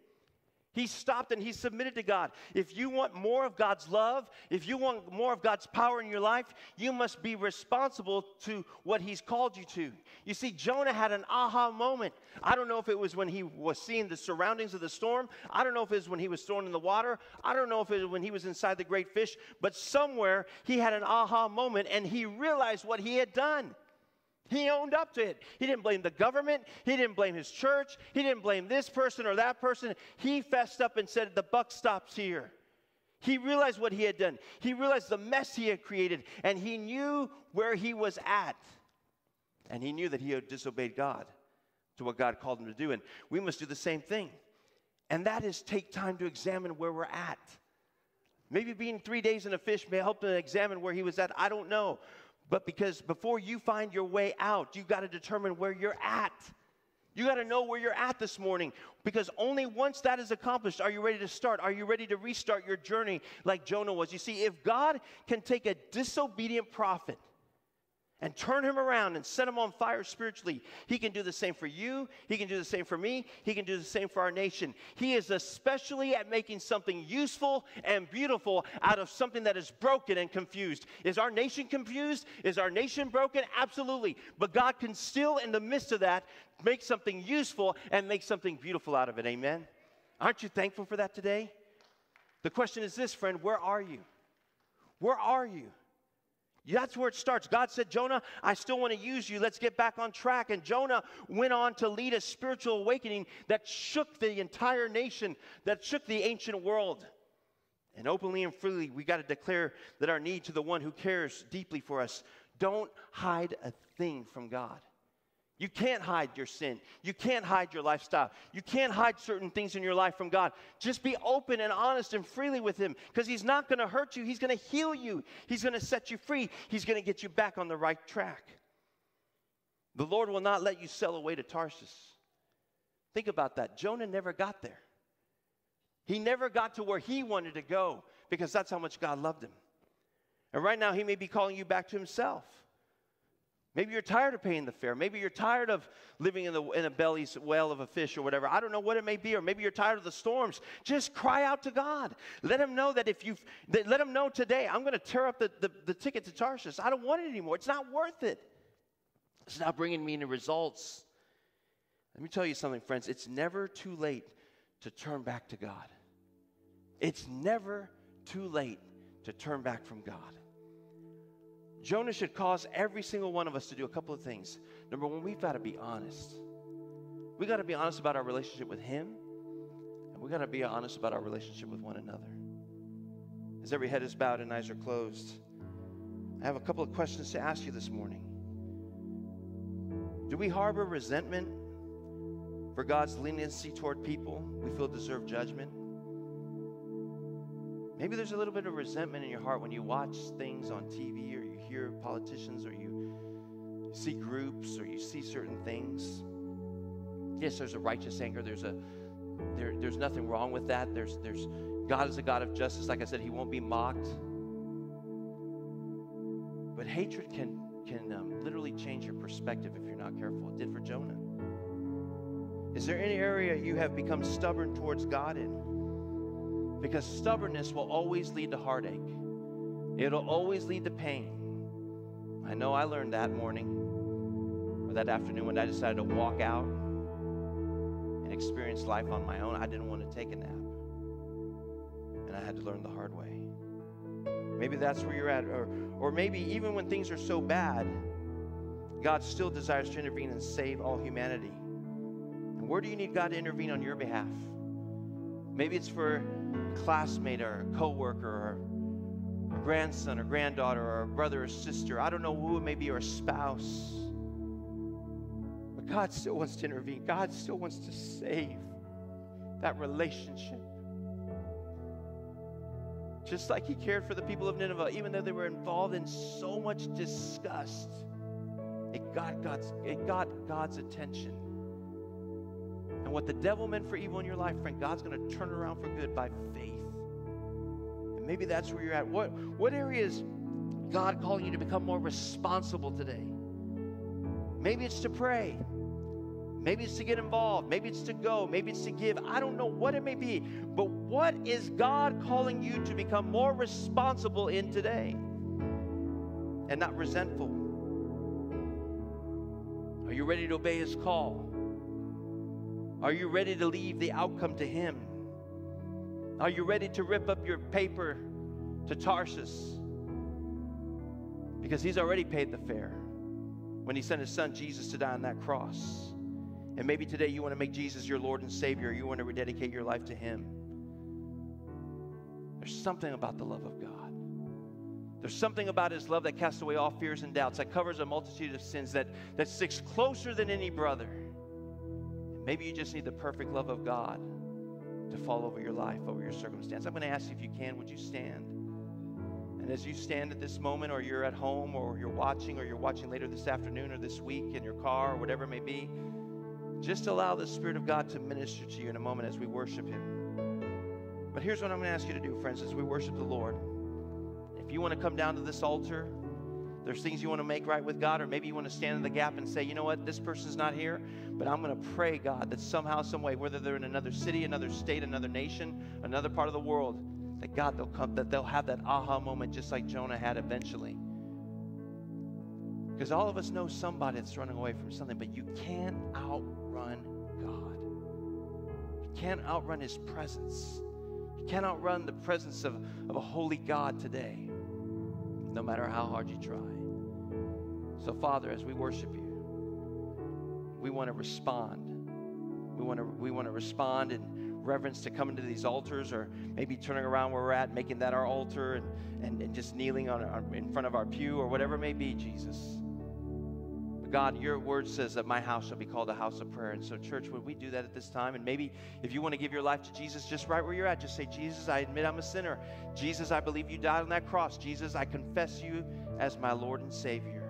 He stopped and he submitted to God. If you want more of God's love, if you want more of God's power in your life, you must be responsible to what He's called you to. You see, Jonah had an aha moment. I don't know if it was when he was seeing the surroundings of the storm. I don't know if it was when he was thrown in the water. I don't know if it was when he was inside the great fish. But somewhere he had an aha moment and he realized what he had done. He owned up to it. He didn't blame the government. He didn't blame his church. He didn't blame this person or that person. He fessed up and said, The buck stops here. He realized what he had done. He realized the mess he had created, and he knew where he was at. And he knew that he had disobeyed God to what God called him to do. And we must do the same thing. And that is take time to examine where we're at. Maybe being three days in a fish may help to examine where he was at. I don't know. But because before you find your way out, you got to determine where you're at. You got to know where you're at this morning because only once that is accomplished are you ready to start. Are you ready to restart your journey like Jonah was? You see, if God can take a disobedient prophet and turn him around and set him on fire spiritually. He can do the same for you. He can do the same for me. He can do the same for our nation. He is especially at making something useful and beautiful out of something that is broken and confused. Is our nation confused? Is our nation broken? Absolutely. But God can still, in the midst of that, make something useful and make something beautiful out of it. Amen. Aren't you thankful for that today? The question is this, friend where are you? Where are you? That's where it starts. God said, Jonah, I still want to use you. Let's get back on track. And Jonah went on to lead a spiritual awakening that shook the entire nation, that shook the ancient world. And openly and freely, we got to declare that our need to the one who cares deeply for us. Don't hide a thing from God. You can't hide your sin. You can't hide your lifestyle. You can't hide certain things in your life from God. Just be open and honest and freely with Him because He's not going to hurt you. He's going to heal you. He's going to set you free. He's going to get you back on the right track. The Lord will not let you sail away to Tarshish. Think about that. Jonah never got there. He never got to where he wanted to go because that's how much God loved him. And right now, He may be calling you back to Himself. Maybe you're tired of paying the fare. Maybe you're tired of living in, the, in a belly's well of a fish or whatever. I don't know what it may be. Or maybe you're tired of the storms. Just cry out to God. Let him know that if you let him know today, I'm going to tear up the, the, the ticket to Tarsus. I don't want it anymore. It's not worth it. It's not bringing me any results. Let me tell you something, friends. It's never too late to turn back to God. It's never too late to turn back from God. Jonah should cause every single one of us to do a couple of things. Number one, we've got to be honest. We got to be honest about our relationship with Him, and we got to be honest about our relationship with one another. As every head is bowed and eyes are closed, I have a couple of questions to ask you this morning. Do we harbor resentment for God's leniency toward people we feel deserve judgment? Maybe there's a little bit of resentment in your heart when you watch things on TV or hear politicians or you see groups or you see certain things. Yes, there's a righteous anger. There's a there, there's nothing wrong with that. There's there's God is a God of justice. Like I said, He won't be mocked. But hatred can can um, literally change your perspective if you're not careful. It did for Jonah. Is there any area you have become stubborn towards God in? Because stubbornness will always lead to heartache, it'll always lead to pain. I know I learned that morning or that afternoon when I decided to walk out and experience life on my own. I didn't want to take a nap. And I had to learn the hard way. Maybe that's where you're at. Or, or maybe even when things are so bad, God still desires to intervene and save all humanity. And where do you need God to intervene on your behalf? Maybe it's for a classmate or a coworker or grandson or granddaughter or a brother or sister. I don't know who it may be or a spouse. But God still wants to intervene. God still wants to save that relationship. just like he cared for the people of Nineveh, even though they were involved in so much disgust, it got God's, it got God's attention. And what the devil meant for evil in your life, friend, God's going to turn around for good by faith. Maybe that's where you're at. What, what areas God calling you to become more responsible today? Maybe it's to pray. Maybe it's to get involved. Maybe it's to go. Maybe it's to give. I don't know what it may be. But what is God calling you to become more responsible in today? And not resentful. Are you ready to obey His call? Are you ready to leave the outcome to Him? Are you ready to rip up your paper to Tarsus? Because He's already paid the fare when He sent His Son Jesus to die on that cross. And maybe today you want to make Jesus your Lord and Savior. You want to rededicate your life to Him. There's something about the love of God. There's something about His love that casts away all fears and doubts, that covers a multitude of sins, that, that sticks closer than any brother. Maybe you just need the perfect love of God to fall over your life, over your circumstance. I'm going to ask you if you can, would you stand? And as you stand at this moment, or you're at home, or you're watching, or you're watching later this afternoon or this week in your car, or whatever it may be, just allow the Spirit of God to minister to you in a moment as we worship Him. But here's what I'm going to ask you to do, friends, as we worship the Lord. If you want to come down to this altar, there's things you want to make right with God, or maybe you want to stand in the gap and say, you know what, this person's not here, but I'm going to pray, God, that somehow, some way, whether they're in another city, another state, another nation, another part of the world, that God, they'll come, that they'll have that aha moment just like Jonah had eventually. Because all of us know somebody that's running away from something, but you can't outrun God. You can't outrun His presence. You can't outrun the presence of, of a holy God today, no matter how hard you try. So, Father, as we worship you, we want to respond. We want to, we want to respond in reverence to coming to these altars or maybe turning around where we're at, making that our altar and, and, and just kneeling on our, in front of our pew or whatever it may be, Jesus. God, your word says that my house shall be called a house of prayer. And so, church, would we do that at this time? And maybe if you want to give your life to Jesus just right where you're at, just say, Jesus, I admit I'm a sinner. Jesus, I believe you died on that cross. Jesus, I confess you as my Lord and Savior.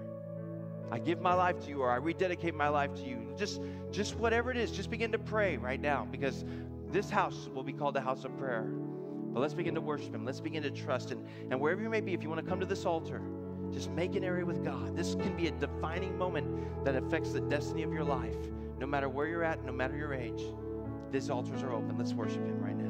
I give my life to you or I rededicate my life to you. Just just whatever it is, just begin to pray right now because this house will be called a house of prayer. But let's begin to worship him. Let's begin to trust him. And wherever you may be, if you want to come to this altar, just make an area with God. This can be a defining moment that affects the destiny of your life. No matter where you're at, no matter your age, these altars are open. Let's worship him right now.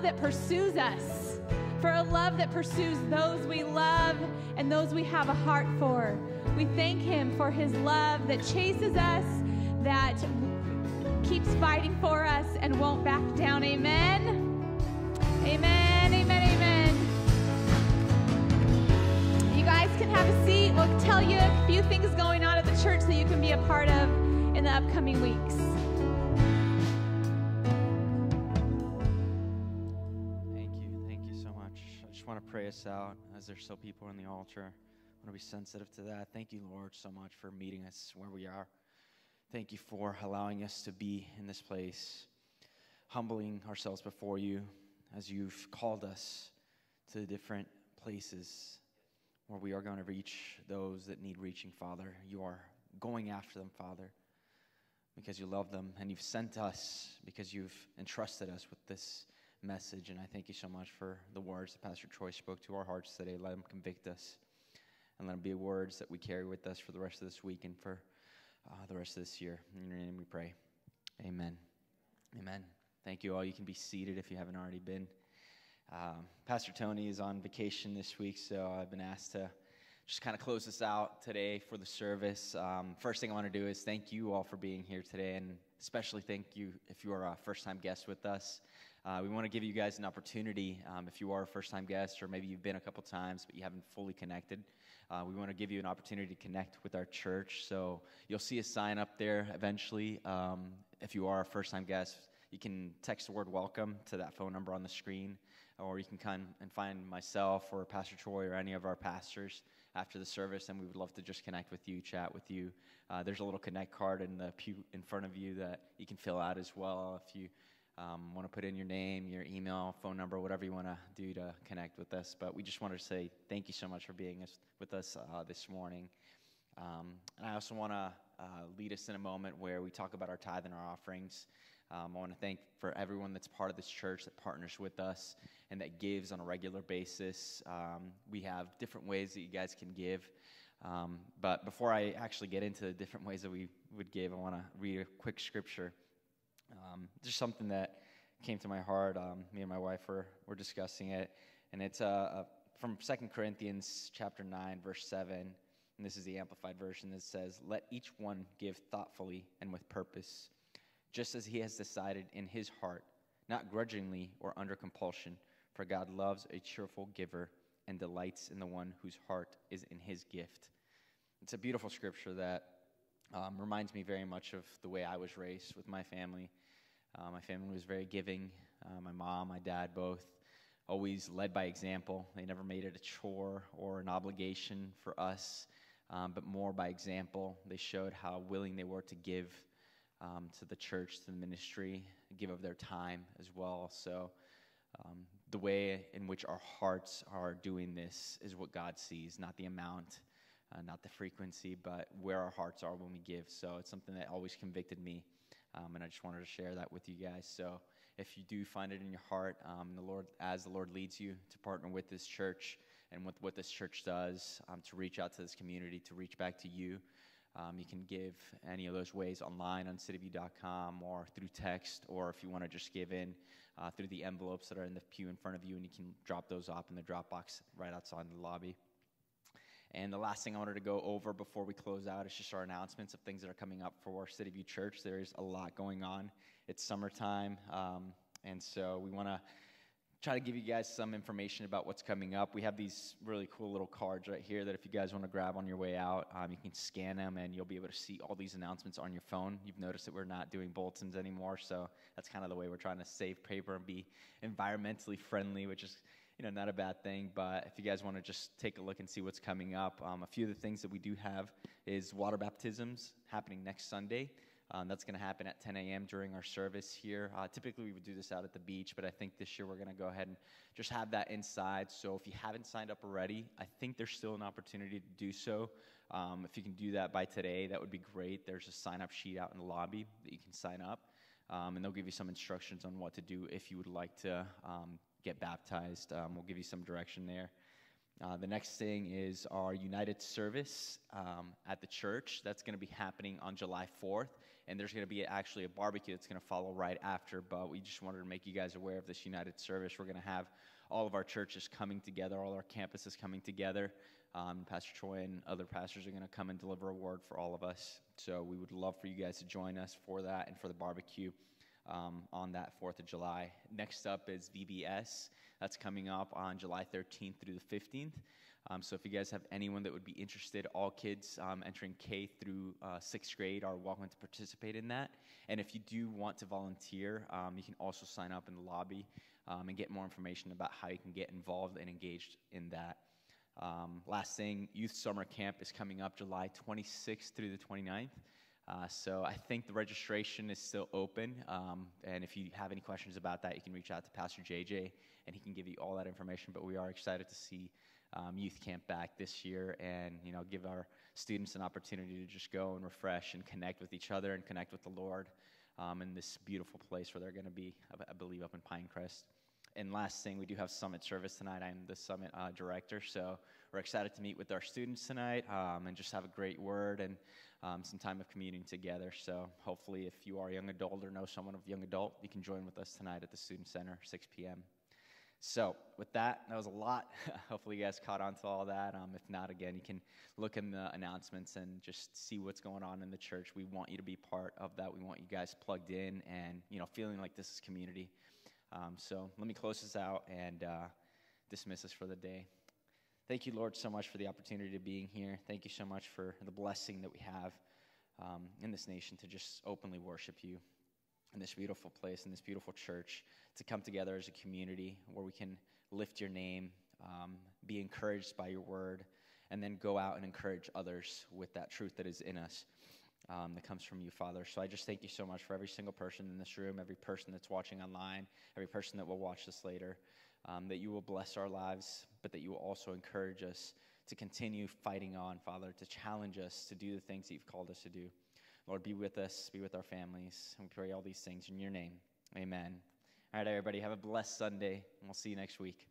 Love that pursues us, for a love that pursues those we love and those we have a heart for. We thank Him for His love that chases us, that keeps fighting for us, and won't back down. Amen. Amen. Amen. Amen. You guys can have a seat. We'll tell you a few things going on at the church that you can be a part of in the upcoming weeks. Pray us out as there's still people in the altar. I want to be sensitive to that. Thank you, Lord, so much for meeting us where we are. Thank you for allowing us to be in this place, humbling ourselves before you as you've called us to the different places where we are going to reach those that need reaching, Father. You are going after them, Father, because you love them and you've sent us because you've entrusted us with this message. And I thank you so much for the words that Pastor Troy spoke to our hearts today. Let them convict us and let them be words that we carry with us for the rest of this week and for uh, the rest of this year. In your name we pray. Amen. Amen. Thank you all. You can be seated if you haven't already been. Um, Pastor Tony is on vacation this week, so I've been asked to just kind of close this out today for the service. Um, first thing I want to do is thank you all for being here today, and especially thank you if you are a first time guest with us. Uh, we want to give you guys an opportunity um, if you are a first time guest, or maybe you've been a couple times but you haven't fully connected. Uh, we want to give you an opportunity to connect with our church. So you'll see a sign up there eventually. Um, if you are a first time guest, you can text the word welcome to that phone number on the screen, or you can come and find myself or Pastor Troy or any of our pastors after the service, and we would love to just connect with you, chat with you. Uh, there's a little connect card in the pew in front of you that you can fill out as well if you um, want to put in your name, your email, phone number, whatever you want to do to connect with us. But we just want to say thank you so much for being with us uh, this morning. Um, and I also want to uh, lead us in a moment where we talk about our tithe and our offerings. Um, I want to thank for everyone that's part of this church that partners with us and that gives on a regular basis. Um, we have different ways that you guys can give. Um, but before I actually get into the different ways that we would give, I want to read a quick scripture. Um, just something that came to my heart. Um, me and my wife were, were discussing it, and it's uh, uh, from Second Corinthians chapter 9, verse 7. And this is the Amplified Version that says, Let each one give thoughtfully and with purpose, just as he has decided in his heart, not grudgingly or under compulsion, for God loves a cheerful giver and delights in the one whose heart is in his gift. It's a beautiful scripture that um, reminds me very much of the way I was raised with my family. Uh, my family was very giving. Uh, my mom, my dad, both always led by example. They never made it a chore or an obligation for us, um, but more by example. They showed how willing they were to give um, to the church, to the ministry, give of their time as well. So, um, the way in which our hearts are doing this is what God sees, not the amount, uh, not the frequency, but where our hearts are when we give. So, it's something that always convicted me. Um, and I just wanted to share that with you guys. So if you do find it in your heart, um, the Lord, as the Lord leads you to partner with this church and with what this church does, um, to reach out to this community, to reach back to you, um, you can give any of those ways online on cityview.com or through text, or if you want to just give in uh, through the envelopes that are in the pew in front of you, and you can drop those off in the drop box right outside in the lobby. And the last thing I wanted to go over before we close out is just our announcements of things that are coming up for City View Church. There's a lot going on. It's summertime, um, and so we want to try to give you guys some information about what's coming up. We have these really cool little cards right here that if you guys want to grab on your way out, um, you can scan them and you'll be able to see all these announcements on your phone. You've noticed that we're not doing bulletins anymore, so that's kind of the way we're trying to save paper and be environmentally friendly, which is you know, not a bad thing. But if you guys want to just take a look and see what's coming up, um, a few of the things that we do have is water baptisms happening next Sunday. Um, that's going to happen at 10 a.m. during our service here. Uh, typically, we would do this out at the beach, but I think this year we're going to go ahead and just have that inside. So if you haven't signed up already, I think there's still an opportunity to do so. Um, if you can do that by today, that would be great. There's a sign up sheet out in the lobby that you can sign up, um, and they'll give you some instructions on what to do if you would like to um, get baptized. Um, we'll give you some direction there. Uh, the next thing is our United service um, at the church. That's going to be happening on July 4th, and there's going to be actually a barbecue that's going to follow right after. But we just wanted to make you guys aware of this United service. We're going to have all of our churches coming together, all our campuses coming together. Um, Pastor Troy and other pastors are going to come and deliver a word for all of us. So we would love for you guys to join us for that and for the barbecue um, on that 4th of July. Next up is VBS. That's coming up on July 13th through the 15th. Um, so if you guys have anyone that would be interested, all kids um, entering K through uh, sixth grade are welcome to participate in that. And if you do want to volunteer, um, you can also sign up in the lobby um, and get more information about how you can get involved and engaged in that. Um, last thing, Youth Summer Camp is coming up July 26th through the 29th. Uh, so I think the registration is still open. Um, and if you have any questions about that, you can reach out to Pastor JJ and he can give you all that information. But we are excited to see um, youth camp back this year and you know give our students an opportunity to just go and refresh and connect with each other and connect with the Lord um, in this beautiful place where they're going to be, I believe, up in Pinecrest. And last thing, we do have summit service tonight. I'm the summit uh, director, so we're excited to meet with our students tonight um, and just have a great word and um, some time of communing together. So hopefully, if you are a young adult or know someone of young adult, you can join with us tonight at the Student Center, 6 p.m. So, with that, that was a lot. Hopefully, you guys caught on to all that. Um, if not, again, you can look in the announcements and just see what's going on in the church. We want you to be part of that. We want you guys plugged in and you know feeling like this is community. Um, so, let me close this out and uh, dismiss us for the day. Thank you, Lord, so much for the opportunity of being here. Thank you so much for the blessing that we have um, in this nation to just openly worship you in this beautiful place, in this beautiful church, to come together as a community where we can lift your name, um, be encouraged by your word, and then go out and encourage others with that truth that is in us. Um, that comes from you, Father. So I just thank you so much for every single person in this room, every person that's watching online, every person that will watch this later, um, that you will bless our lives, but that you will also encourage us to continue fighting on, Father, to challenge us to do the things that you've called us to do. Lord, be with us, be with our families. And we pray all these things in your name. Amen. All right, everybody, have a blessed Sunday, and we'll see you next week.